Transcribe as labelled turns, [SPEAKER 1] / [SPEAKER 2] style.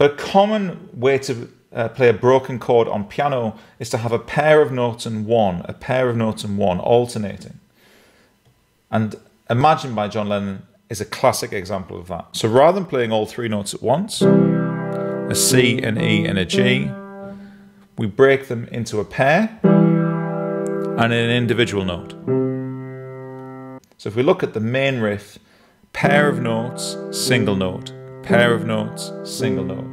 [SPEAKER 1] A common way to uh, play a broken chord on piano is to have a pair of notes and one, a pair of notes and one alternating. And Imagine by John Lennon is a classic example of that. So rather than playing all three notes at once, a C, an E, and a G, we break them into a pair and an individual note. So if we look at the main riff, pair of notes, single note, pair of notes, single note.